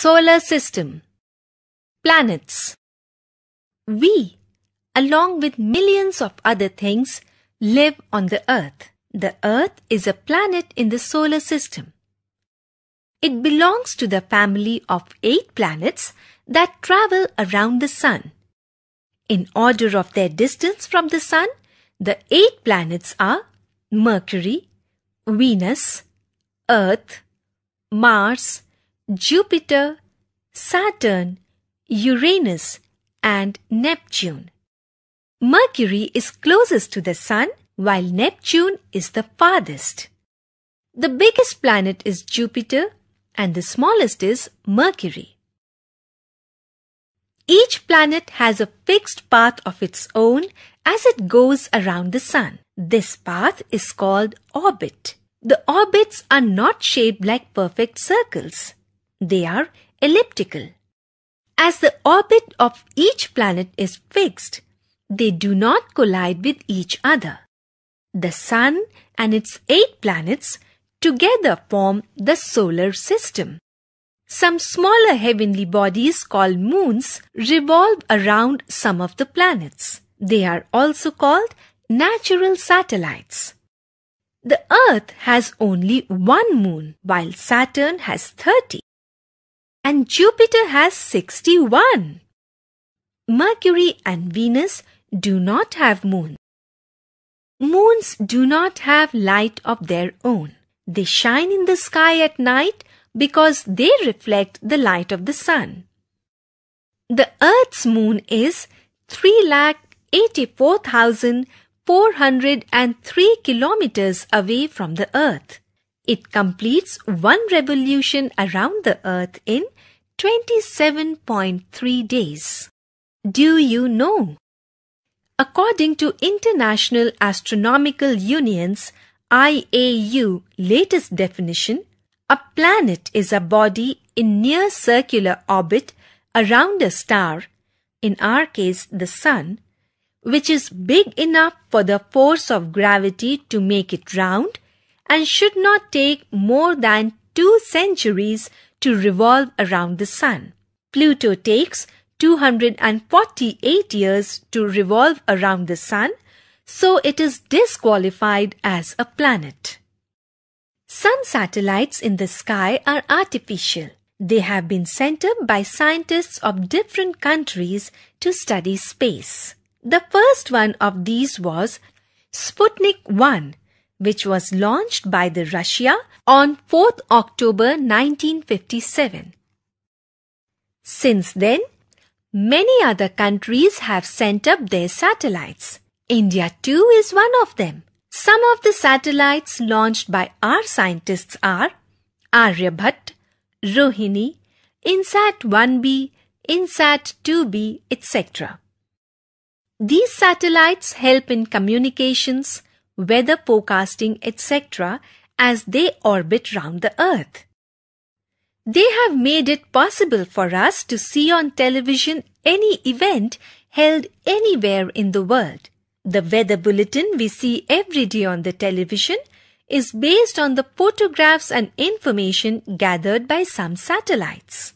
Solar System Planets We, along with millions of other things, live on the Earth. The Earth is a planet in the solar system. It belongs to the family of eight planets that travel around the Sun. In order of their distance from the Sun, the eight planets are Mercury, Venus, Earth, Mars, Jupiter, Saturn, Uranus, and Neptune. Mercury is closest to the Sun while Neptune is the farthest. The biggest planet is Jupiter and the smallest is Mercury. Each planet has a fixed path of its own as it goes around the Sun. This path is called orbit. The orbits are not shaped like perfect circles. They are elliptical. As the orbit of each planet is fixed, they do not collide with each other. The Sun and its eight planets together form the solar system. Some smaller heavenly bodies called moons revolve around some of the planets. They are also called natural satellites. The Earth has only one moon while Saturn has 30 and Jupiter has 61. Mercury and Venus do not have moons. Moons do not have light of their own. They shine in the sky at night because they reflect the light of the sun. The Earth's moon is 3,84,403 kilometers away from the Earth. It completes one revolution around the Earth in 27.3 days. Do you know? According to International Astronomical Union's IAU latest definition, a planet is a body in near circular orbit around a star, in our case the Sun, which is big enough for the force of gravity to make it round and should not take more than two centuries to revolve around the Sun. Pluto takes 248 years to revolve around the Sun, so it is disqualified as a planet. Sun satellites in the sky are artificial. They have been sent up by scientists of different countries to study space. The first one of these was Sputnik 1, which was launched by the Russia on 4th October 1957. Since then, many other countries have sent up their satellites. India too is one of them. Some of the satellites launched by our scientists are Aryabhat, Rohini, INSAT 1B, INSAT 2B, etc. These satellites help in communications, weather forecasting, etc. as they orbit round the Earth. They have made it possible for us to see on television any event held anywhere in the world. The weather bulletin we see every day on the television is based on the photographs and information gathered by some satellites.